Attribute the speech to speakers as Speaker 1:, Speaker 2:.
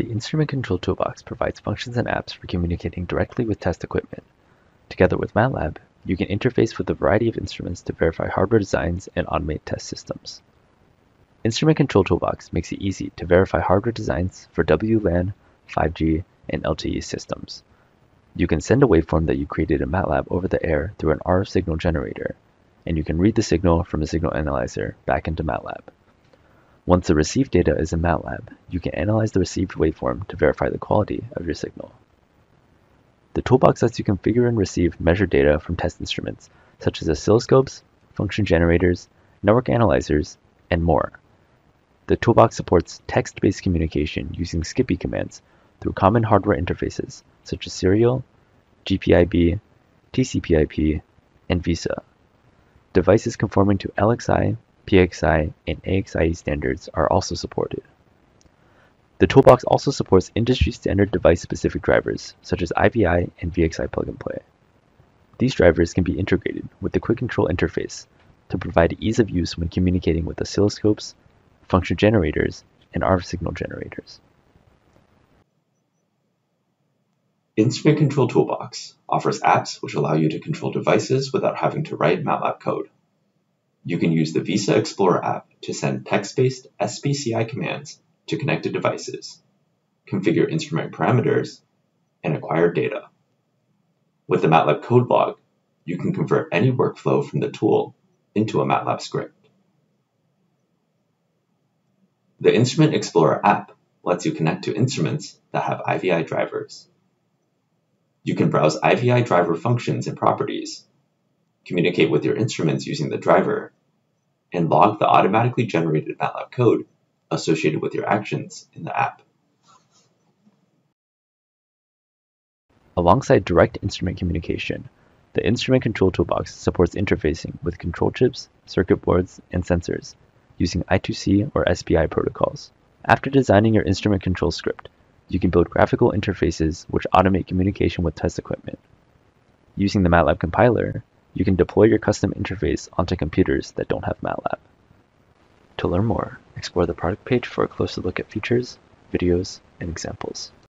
Speaker 1: The Instrument Control Toolbox provides functions and apps for communicating directly with test equipment. Together with MATLAB, you can interface with a variety of instruments to verify hardware designs and automate test systems. Instrument Control Toolbox makes it easy to verify hardware designs for WLAN, 5G, and LTE systems. You can send a waveform that you created in MATLAB over the air through an RF signal generator, and you can read the signal from a signal analyzer back into MATLAB. Once the received data is in MATLAB, you can analyze the received waveform to verify the quality of your signal. The toolbox lets you configure and receive measured data from test instruments such as oscilloscopes, function generators, network analyzers, and more. The toolbox supports text-based communication using SCPI commands through common hardware interfaces such as serial, GPIB, TCP/IP, and VISA. Devices conforming to LXI, PXI, and AXIe standards are also supported. The toolbox also supports industry-standard device-specific drivers, such as IVI and VXI plug-and-play. These drivers can be integrated with the Quick Control interface to provide ease of use when communicating with oscilloscopes, function generators, and RF signal generators.
Speaker 2: Instrument Control Toolbox offers apps which allow you to control devices without having to write MATLAB code. You can use the VISA Explorer app to send text-based SCPI commands to connected devices, configure instrument parameters, and acquire data. With the MATLAB code log, you can convert any workflow from the tool into a MATLAB script. The Instrument Explorer app lets you connect to instruments that have IVI drivers. You can browse IVI driver functions and properties communicate with your instruments using the driver, and log the automatically generated MATLAB code associated with your actions in the app.
Speaker 1: Alongside direct instrument communication, the Instrument Control Toolbox supports interfacing with control chips, circuit boards, and sensors using I2C or SPI protocols. After designing your instrument control script, you can build graphical interfaces which automate communication with test equipment. Using the MATLAB compiler, you can deploy your custom interface onto computers that don't have MATLAB. To learn more, explore the product page for a closer look at features, videos, and examples.